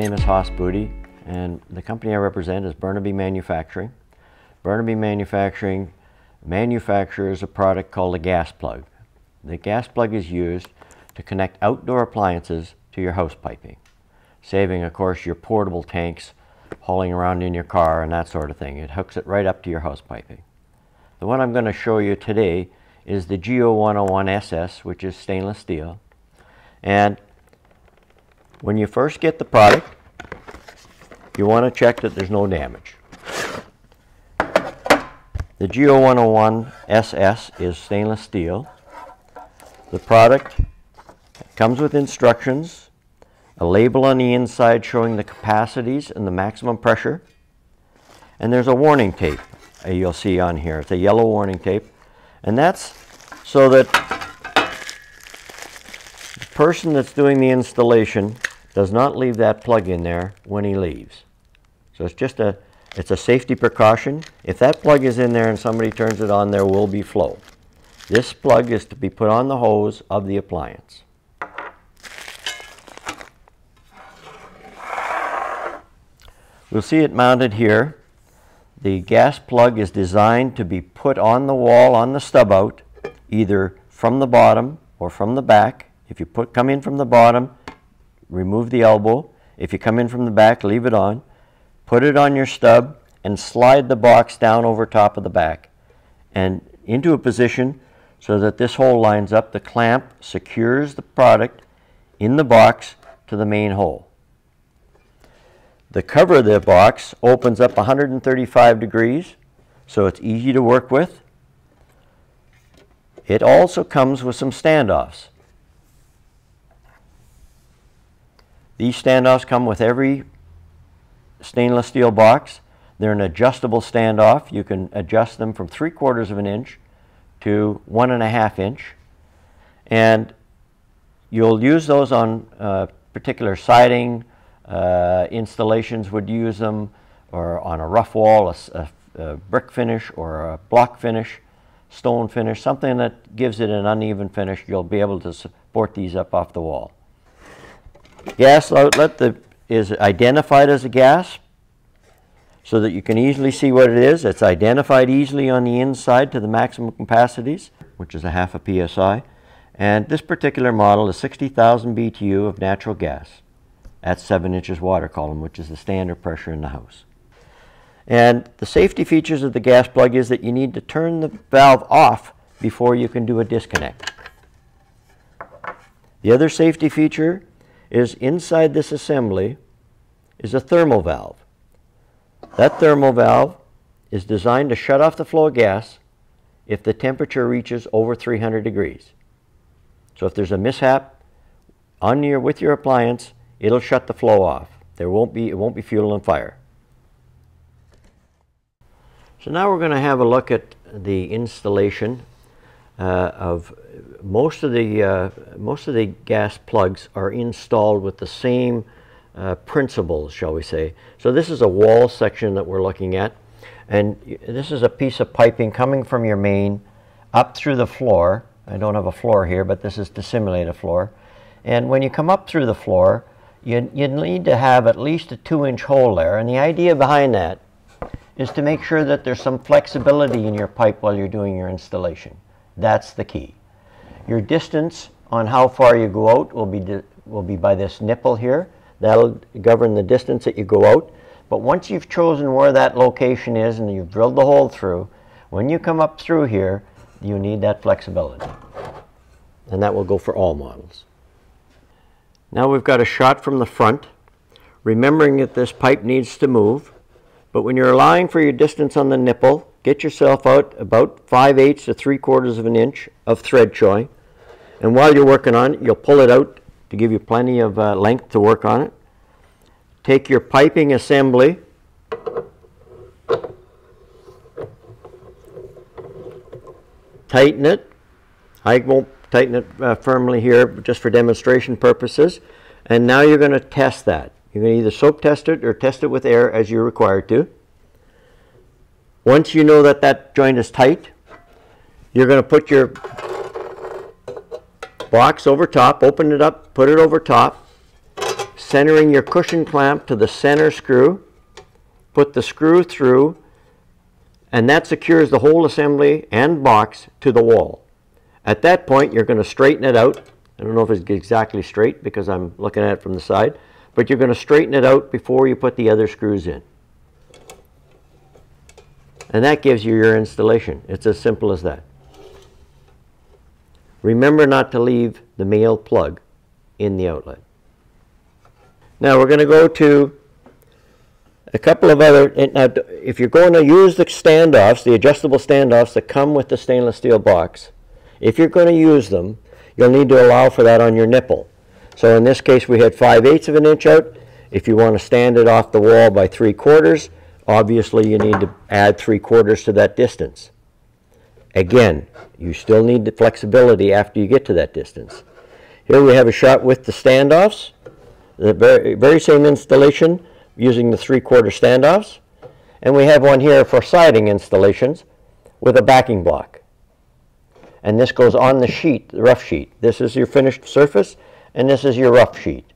name is Hoss Booty, and the company I represent is Burnaby Manufacturing. Burnaby Manufacturing manufactures a product called a gas plug. The gas plug is used to connect outdoor appliances to your house piping, saving, of course, your portable tanks hauling around in your car and that sort of thing. It hooks it right up to your house piping. The one I'm going to show you today is the G0101SS, which is stainless steel. And when you first get the product, you want to check that there's no damage. The G0101SS is stainless steel. The product comes with instructions, a label on the inside showing the capacities and the maximum pressure, and there's a warning tape you'll see on here. It's a yellow warning tape, and that's so that the person that's doing the installation does not leave that plug in there when he leaves. So it's just a, it's a safety precaution. If that plug is in there and somebody turns it on, there will be flow. This plug is to be put on the hose of the appliance. We'll see it mounted here. The gas plug is designed to be put on the wall on the stub out, either from the bottom or from the back. If you put, come in from the bottom, remove the elbow. If you come in from the back, leave it on. Put it on your stub and slide the box down over top of the back and into a position so that this hole lines up. The clamp secures the product in the box to the main hole. The cover of the box opens up 135 degrees, so it's easy to work with. It also comes with some standoffs. These standoffs come with every stainless steel box. They're an adjustable standoff. You can adjust them from three quarters of an inch to one and a half inch. And you'll use those on uh, particular siding, uh, installations would use them, or on a rough wall, a, a, a, brick finish or a block finish, stone finish, something that gives it an uneven finish. You'll be able to support these up off the wall. Gas outlet the, is identified as a gas so that you can easily see what it is. It's identified easily on the inside to the maximum capacities, which is a half a psi. And this particular model is 60,000 BTU of natural gas at 7 inches water column, which is the standard pressure in the house. And the safety features of the gas plug is that you need to turn the valve off before you can do a disconnect. The other safety feature is inside this assembly is a thermal valve. That thermal valve is designed to shut off the flow of gas if the temperature reaches over 300 degrees. So if there's a mishap on your, with your appliance, it'll shut the flow off. There won't be, it won't be fuel and fire. So now we're going to have a look at the installation of most of the uh, most of the gas plugs are installed with the same uh, principles, shall we say. So this is a wall section that we're looking at, and this is a piece of piping coming from your main up through the floor. I don't have a floor here, but this is to simulate a floor. And when you come up through the floor, you, you need to have at least a two inch hole there. And the idea behind that is to make sure that there's some flexibility in your pipe while you're doing your installation. That's the key. Your distance on how far you go out will be, will be by this nipple here. That'll govern the distance that you go out. But once you've chosen where that location is and you've drilled the hole through, when you come up through here, you need that flexibility. And that will go for all models. Now we've got a shot from the front, remembering that this pipe needs to move. But when you're allowing for your distance on the nipple, get yourself out about 5 eighths to 3 quarters of an inch of thread showing. And while you're working on it, you'll pull it out to give you plenty of uh, length to work on it. Take your piping assembly, tighten it. I won't tighten it uh, firmly here just for demonstration purposes. And now you're going to test that. You're going to either soap test it or test it with air as you're required to. Once you know that that joint is tight, you're going to put your box over top, open it up, put it over top, centering your cushion clamp to the center screw, put the screw through, and that secures the whole assembly and box to the wall. At that point, you're going to straighten it out. I don't know if it's exactly straight because I'm looking at it from the side, but you're going to straighten it out before you put the other screws in. And that gives you your installation. It's as simple as that. Remember not to leave the male plug in the outlet. Now we're going to go to a couple of other, now if you're going to use the standoffs, the adjustable standoffs that come with the stainless steel box, if you're going to use them, you'll need to allow for that on your nipple. So in this case we had 5 eighths of an inch out. If you want to stand it off the wall by 3 quarters, obviously you need to add 3 quarters to that distance. Again, you still need the flexibility after you get to that distance. Here we have a shot with the standoffs, the very, very same installation using the 3 quarter standoffs. And we have one here for siding installations with a backing block. And this goes on the sheet, the rough sheet. This is your finished surface, and this is your rough sheet.